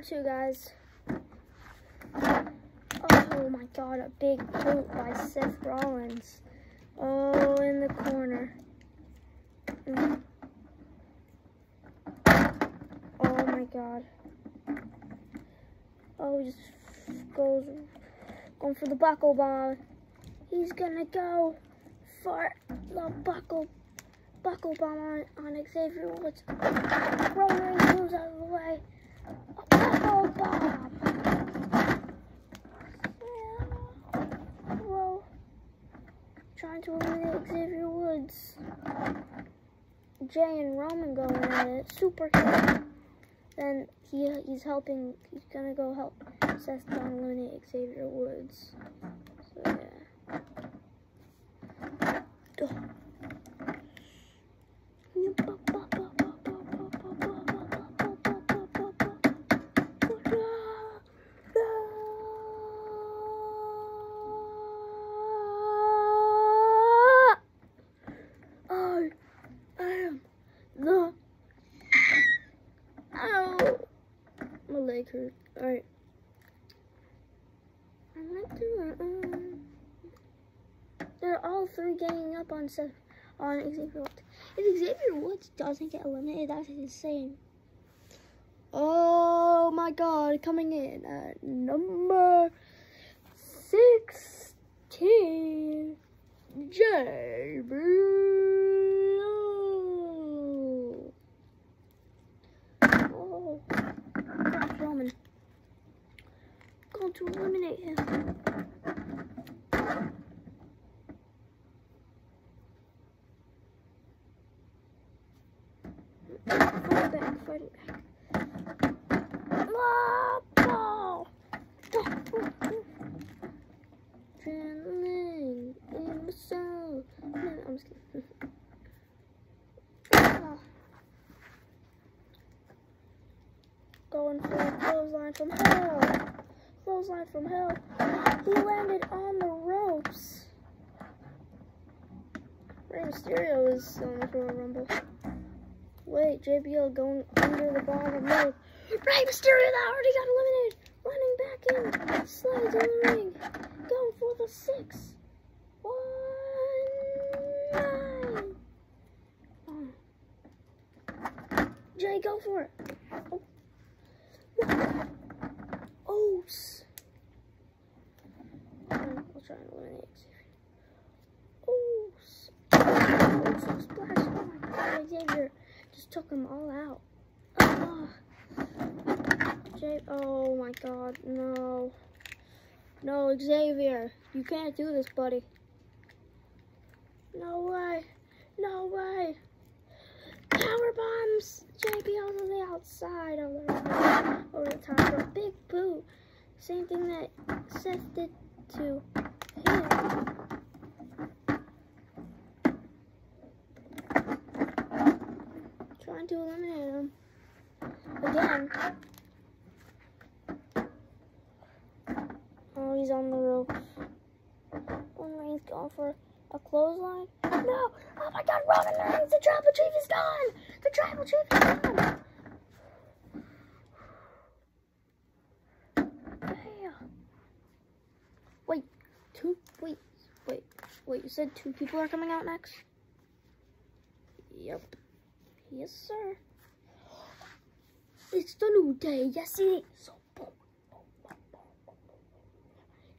number two, guys. Oh my god, a big boot by Seth Rollins. Oh, in the corner. Oh my god. Oh, he just goes, going for the buckle bomb. He's gonna go for the buckle, buckle bomb on, on Xavier Woods. Roman moves out of the way. A buckle bomb. Yeah. Whoa. Trying to eliminate Xavier Woods. Jay and Roman going at it. Super kick. Then he he's helping. He's gonna go help Seth John eliminate Xavier Woods. So yeah am the ow. My leg. All right. I. Um, they're all three ganging up on Seth, on Xavier Woods. If Xavier Woods doesn't get eliminated, that's insane. Oh my God! Coming in at number sixteen, JBL. Oh, Roman. Going to eliminate him. Fighting back, fighting back. Ah, ball. Adrenaline in my soul. No, I'm just kidding. Ah. Going for from hell. Clothesline from hell. He landed on the ropes. Rey Mysterio is on for a rumble. Wait, JBL going under the of mode. Rey Mysterio that already got eliminated. Running back in. Slides in the ring. Going for the six. One nine. Jay, go for it. Oh. Oh. Um, I'll try and eliminate. Oh. Oh, so splash. Oh my god, Xavier just took them all out. Jay, oh my god, no. No, Xavier, you can't do this, buddy. No way. No way. Power bombs. JBL to the outside over the top big boot. Same thing that Seth did to him. Trying to eliminate him. Again. Oh, he's on the ropes. Roman Reigns going for a clothesline. No! Oh my god, Roman Reigns! The tribal chief is gone! The tribal chief is gone! Damn. Wait, two, wait, wait, wait, you said two people are coming out next? Yep. Yes, sir. It's the new day. Yes, it is.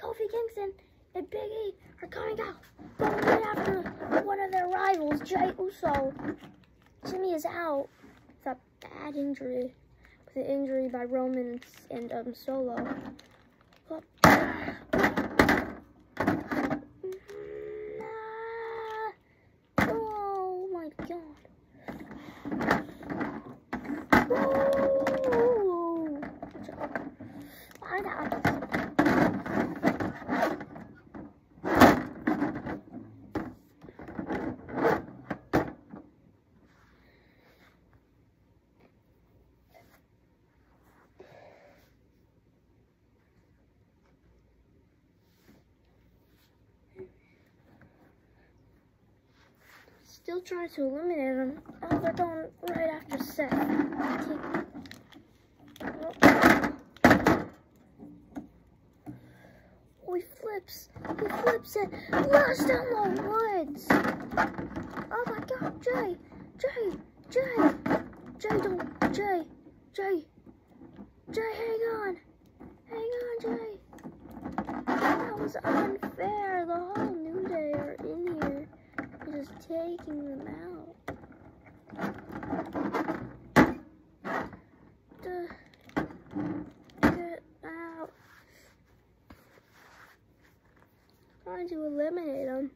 Kofi Kingston and Big E are coming out. Right after one of their rivals, Jey Uso. Jimmy is out with a bad injury. With an injury by Roman and um, Solo. But, oh my god. Woo! Good job. I got Still trying to eliminate him. Oh, they're going right after Seth. Keep- Oh. He flips it. Lost in the woods. Oh my god, Jay. Jay. Jay. Jay, don't. Jay. Jay. Jay, hang on. Hang on, Jay. That was unfair. The whole New Day are in here. Just taking them out. Duh. Get out. Trying to eliminate them.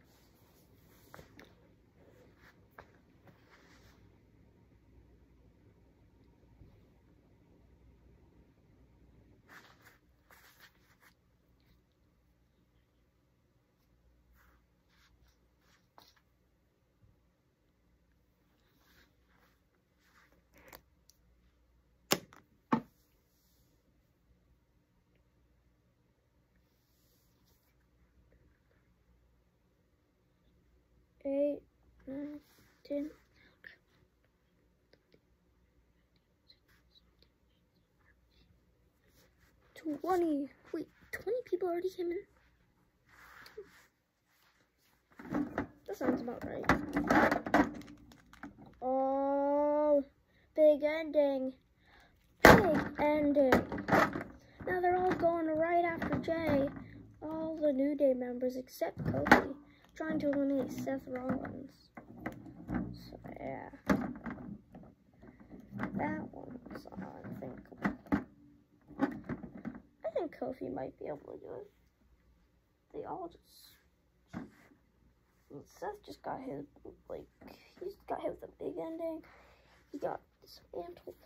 Eight, nine, ten. Twenty. Wait, twenty people already came in. That sounds about right. Oh, big ending. Big ending. Now they're all going right after Jay. All the New Day members except Kofi trying to eliminate Seth Rollins. So yeah. That one's unthinkable. I think Kofi might be able to do it. They all just Seth just got hit like he's got hit with a big ending. He got dismantled.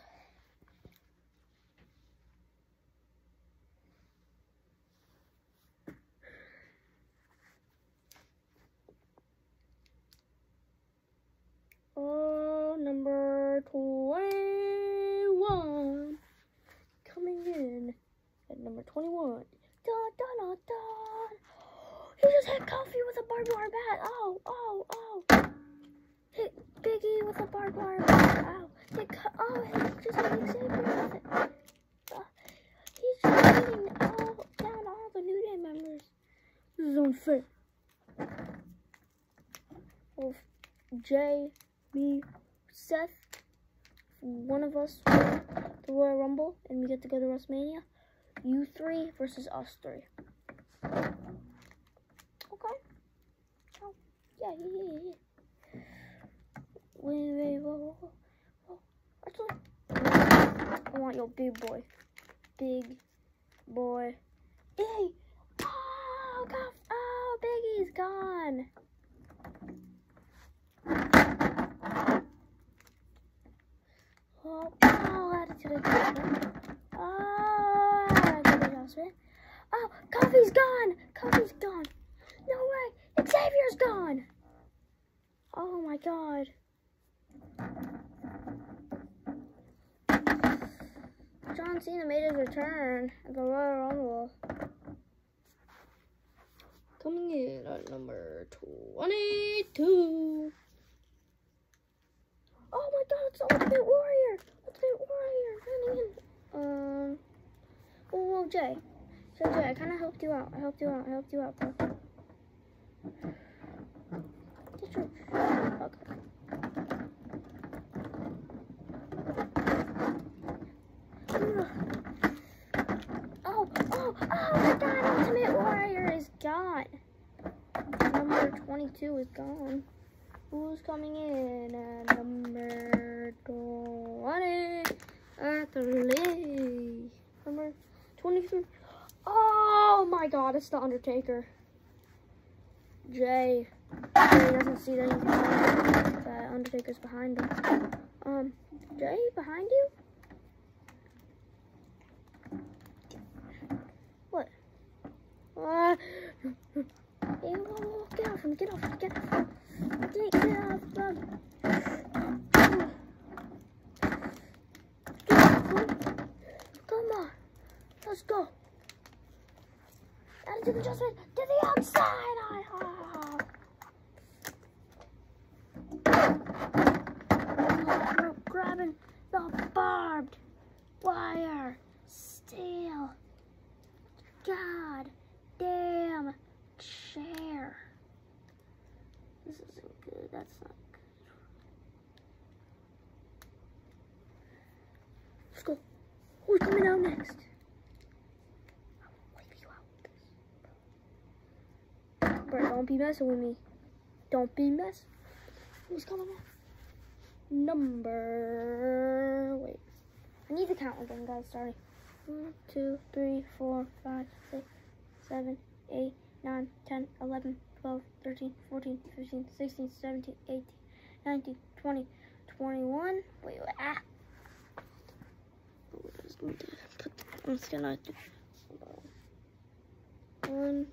Oh, number 21. Coming in at number 21. Dun, dun, dun, dun. He just hit Kofi with a barbed wire bat. Oh, oh, oh. Hit Biggie with a barbed wire bat. Ow. Hit, oh, hit, just hit Xavier with it. Uh, he's just hitting all, down all the New Day members. This is unfair. Well, Jay me, Seth, one of us the Royal Rumble, and we get to go to WrestleMania. You three versus us three. Okay. Oh, yeah, yeah, yeah, yeah. Wait, wait, whoa, whoa. whoa. Actually, I want your big boy. Big boy. Hey! Oh, God. Oh, Big E's gone. Oh, oh, attitude adjustment. Oh, attitude adjustment. Oh, Kofi's gone. Kofi's gone. No way. Xavier's gone. Oh my god. John Cena made his return at the Royal Rumble. Coming in at number 22. Oh my god, it's Ultimate Warrior! Ultimate Warrior running in. Um. Oh, whoa, Jay. So, Jay, I kind of helped you out. I helped you out. I helped you out, bro. Okay. Oh, oh, oh is gone. Number 22 is gone. Who's coming in at number 20? The lead. Number 23. Oh my god, it's The Undertaker. Jay. Jay doesn't see that, that Undertaker's behind him. Um, Jay, behind you? What? Uh, hey, get off get off get off. Get, off. Let's go. That is an to the outside. I oh. We're grabbing the barbed wire steel. God damn chair. This isn't good. That's not good. Let's go. Who's coming out next? Bro, don't be messing with me. Don't be messing. Who's coming out? Number. Wait. I need to count again, guys. Sorry. One, two, three, four, five, six, seven, eight, nine, ten, eleven, twelve, thirteen, fourteen, fifteen, sixteen, seventeen, eighteen, nineteen, twenty, twenty-one. Wait, wait, ah. I'm just gonna do one. Yeah, move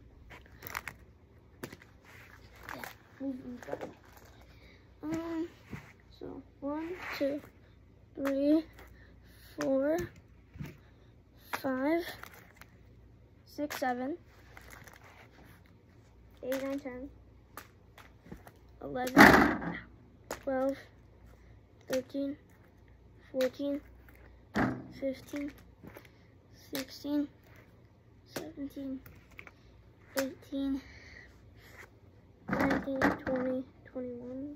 these back. Um, so one, two, three, four, five, six, seven, eight, nine, ten, eleven, twelve, thirteen, fourteen, fifteen, sixteen, seventeen, eighteen, 2021.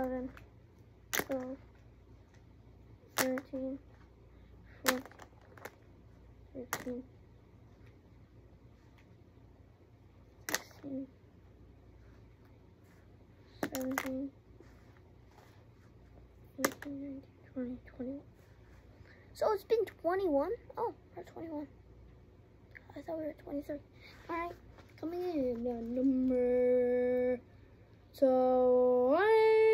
11, 12, 13, 14, 15, 16, 17, 18, 19, 20, 21. So it's been 21? Oh, we're 21. I thought we were 23. Alright, coming in number So I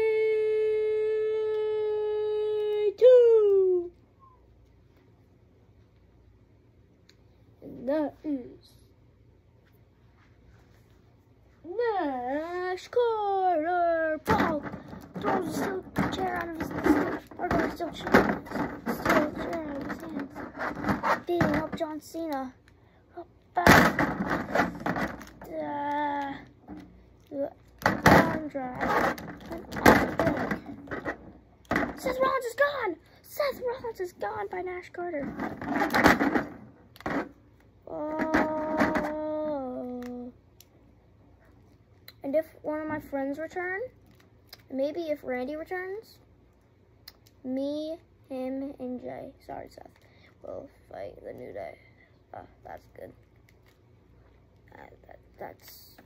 two. And that is Nash Carter. Paul throws a steel chair out of his or no, steel chair, steel chair out of his hands, beating up John Cena. Up back. Uh, the arm drag. And Seth Rollins is gone! Seth Rollins is gone by Nash Carter. Oh. And if one of my friends return, maybe if Randy returns, me, him, and Jay, sorry Seth, will fight the New Day. Uh, that's good. Uh, that, that's...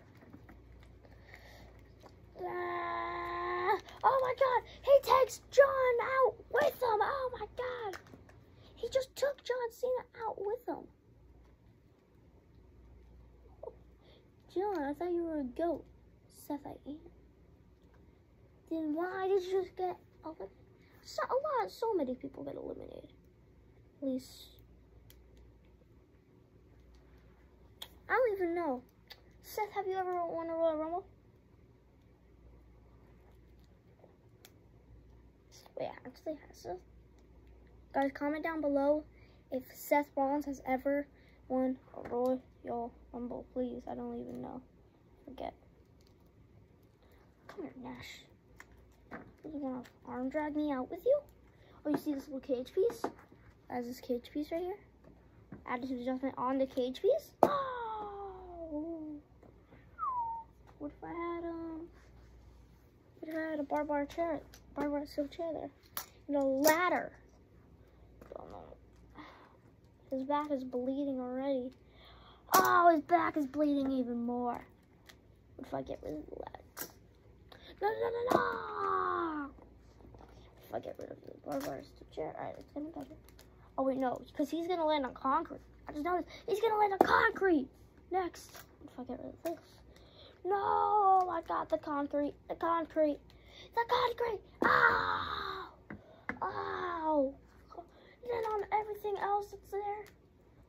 Ah, oh my god, he takes John out with him. Oh my god. He just took John Cena out with him. John, I thought you were a goat. Seth, I am. Then why did you just get eliminated? So, a lot, so many people get eliminated. At least, I don't even know. Seth, have you ever won a Royal Rumble? Wait, actually, has? Guys, comment down below if Seth Rollins has ever won a Royal Rumble, please. I don't even know. Forget. Come here, Nash. You gonna arm drag me out with you? Oh, you see this little cage piece? That's this cage piece right here. Attitude adjustment on the cage piece. Oh! What if I had um? What if I had a barbed chair, barbed wire steel chair there, and a ladder? Don't know. His back is bleeding already. Oh, his back is bleeding even more. What if I get rid of the legs? No, no, no, no! If I get rid of the barbed wire steel chair, alright, it's gonna be better. Oh wait, no, because he's gonna land on concrete. I just noticed he's gonna land on concrete. Next, if I get rid of this. No, I got the concrete, the concrete, the concrete. Ow! Ow! Then on everything else that's there.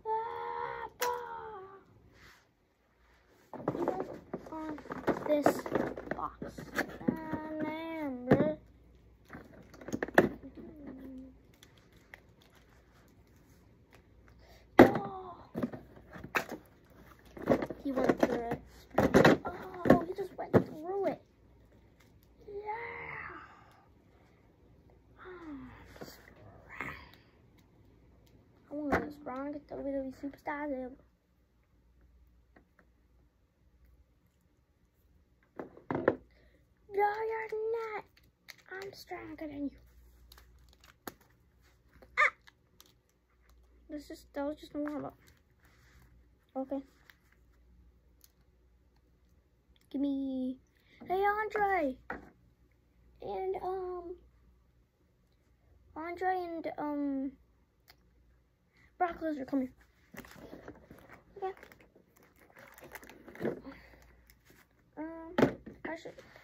Ah, bah. Even on this box. And then he went through it. Oh, he just went through it. Yeah. I want to be the strongest WWE superstar ever. No, you're not. I'm stronger than you. Ah! This is that was just a warm up. Okay. Give me Hey Andre and um Andre and um Brock Lesnar, come here. Okay. Um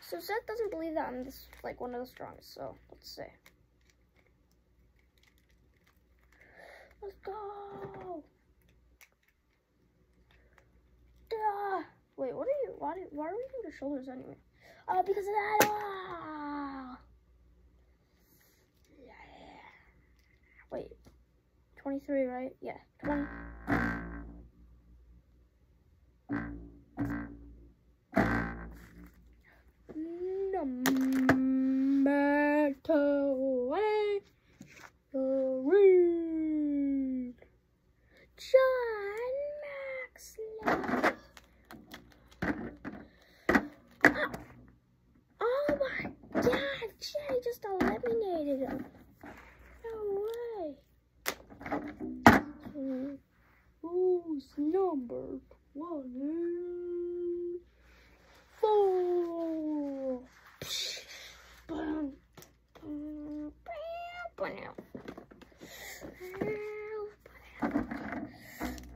so Seth doesn't believe that I'm this like one of the strongest, so let's see. Let's go. Duh. Wait, what are you? Why? Do, why are we doing your shoulders anyway? Oh, because of that. Yeah. Wait. Twenty-three, right? Yeah. Twenty. Mm, no matter what, John Maxwell. Ah. Oh my god, Jay just eliminated him. No way. Who's number 24? Bam, bam, bam, bam.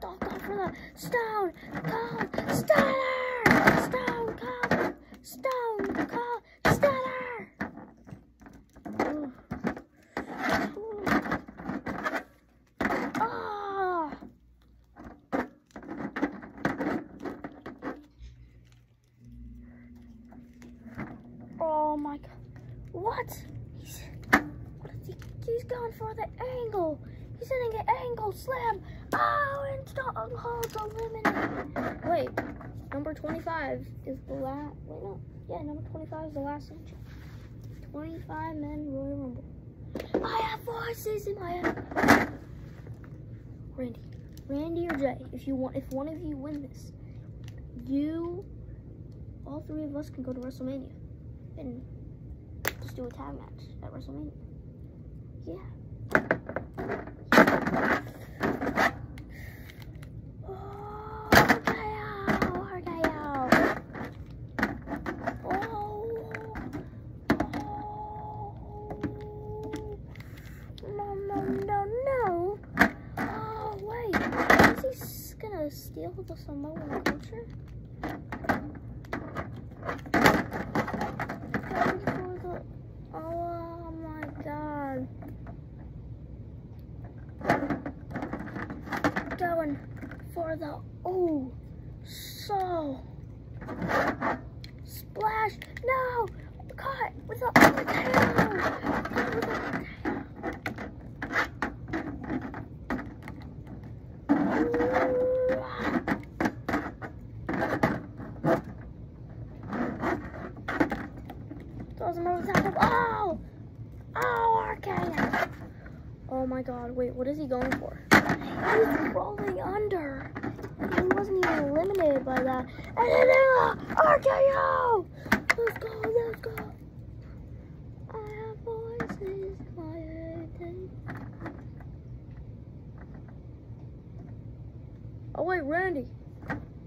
Don't go for the stone cold stunner! Stone cold, stone cold stunner! Ooh. Ooh. Ah! Oh my god. What? He's, what is he? For the angle. He's hitting an angle slam. Oh, and Stone Cold's eliminated. Wait, number 25 is the last. Wait, no. Yeah, number 25 is the last entry. 25 men Royal Rumble. I have voices in my head. Randy. Randy or Jay, if you want, if one of you win this, you, all three of us can go to WrestleMania and just do a tag match at WrestleMania. Yeah. Steal the Samoan culture? Going for the- Oh my god. Going for the oh so splash no caught with the RKO. Caught with the RKO. Throws him over the top of oh oh RKO. Oh my god, wait, what is he going for? He's rolling under. He wasn't even eliminated by that. And then uh, RKO! Let's go, let's go. I have voices in my head. Oh wait, Randy.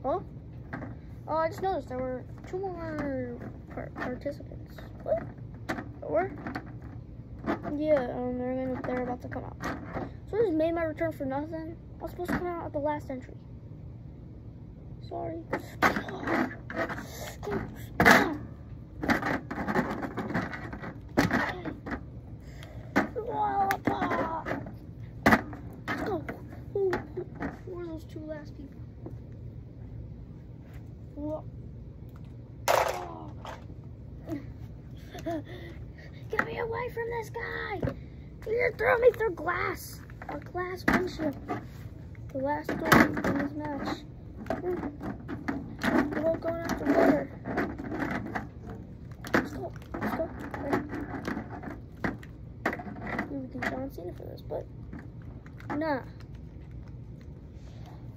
Huh? Oh, I just noticed there were two more par- participants. What? There were? Yeah, they're gonna, they're about to come out. So I just made my return for nothing. I was supposed to come out at the last entry. Sorry. Let's go. Who, who, who are those two last people? Whoa. Oh. Get me away from this guy! You're throwing me through glass! A glass windshield. The last goal in this match. We're all going after water. Let's go. Let's go. You would think John Cena for this, but nah.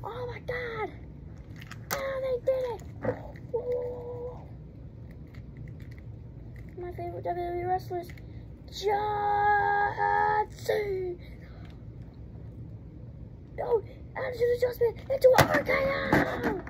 Oh my god! Ah, they did it! Whoa. My favorite WWE wrestlers, Johnson. No, Andrew Johnson into a RKO.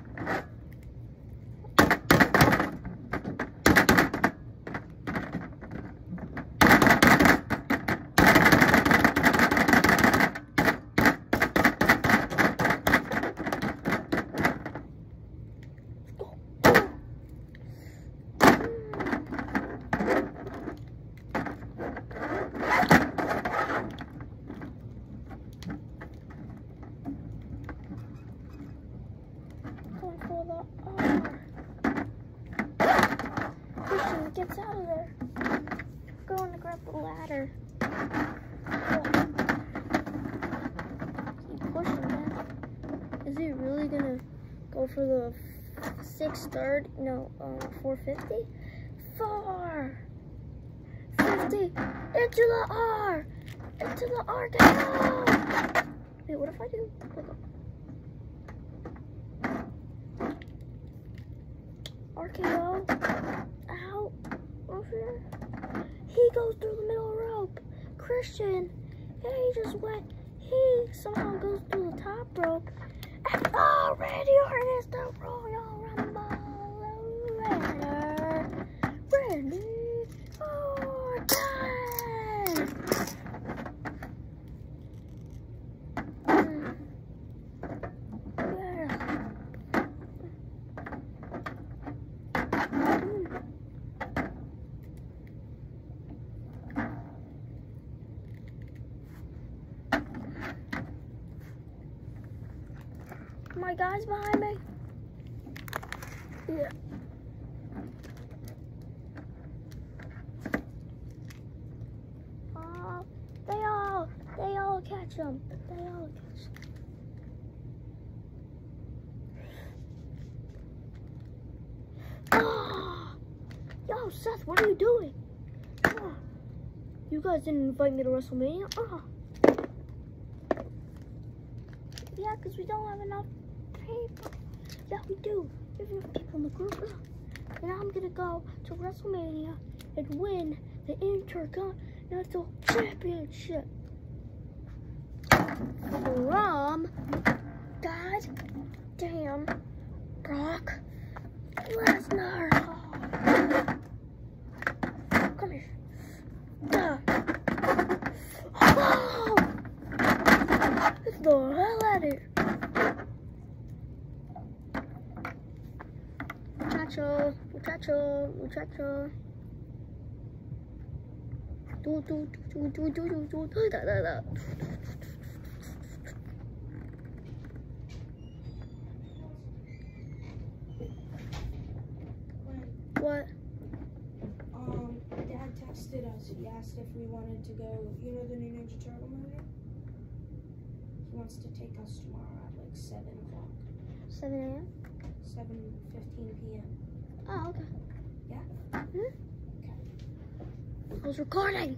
Third? No, uh, 450? Four. 50 into the R. Into the R. Go. Wait, what if I do RKO out over here. He goes through the middle rope. Christian, Yeah, he just went. He somehow goes through the top rope. And oh, Randy Orton is the Royal Better. Ready. Four times. All catch them. They all catch 'em. Ah! Yo, Seth, what are you doing? Ah. You guys didn't invite me to WrestleMania? Ah. Yeah, because we don't have enough people. Yeah, we do. We have enough people in the group. And I'm going to go to WrestleMania and win the Intercontinental Championship. From God damn Brock Lesnar. Come here. Oh! Get the hell out of here. Do, do, do, do, do, do, do, do, da, da, da. What? Um, Dad texted us. He asked if we wanted to go. You know the He wants to take us tomorrow at like seven o'clock, 7 a.m.? seven fifteen p.m. Oh, okay. Yeah? Hmm? Okay. I was recording.